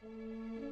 Música